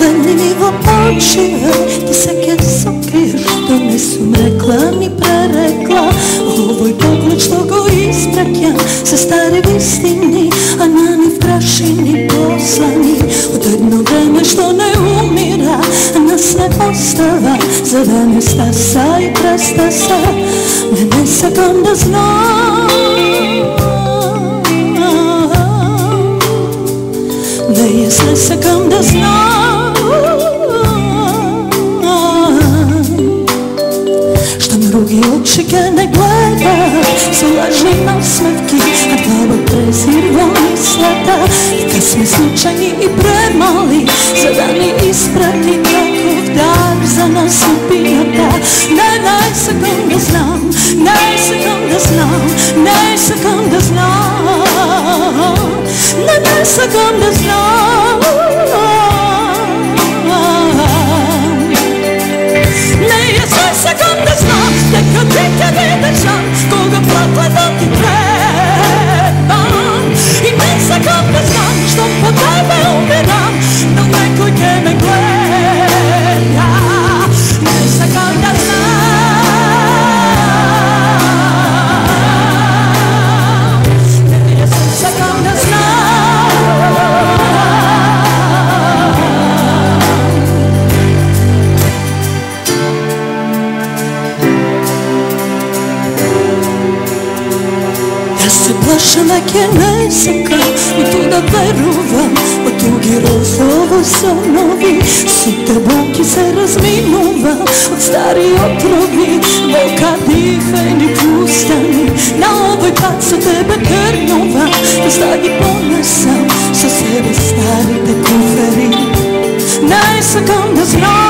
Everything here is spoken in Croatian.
U oči, ti se kje sokriješ Što ne sum rekla ni prerekla. Ovoj pogled što go isprakja Se stari vistini, a na ni v prašini poslani. Od jedno vreme što ne umira, nas ne ostava Za vreme stasa i prestasa. Ne ne sakam da znam Da je sve sakam da znam Što me drugi oči ne gleda Su lažni nasmetki A glava prezirvo misleta I kad smo slučajni i premali Za da mi isprati takov dar Za nas upijata Ne, ne, sakam da znam Ne, sakam da znam Ne, sakam second as snow. Аз се плаша на кенесъка, от туда верувам, от туги розово са нови. Сите болки се разминувам, от стари отрови, болка диха и ни пустани. На овој пат со тебе тргнувам, да ги понесам, со себе старите куфери. Най-сакам да знам,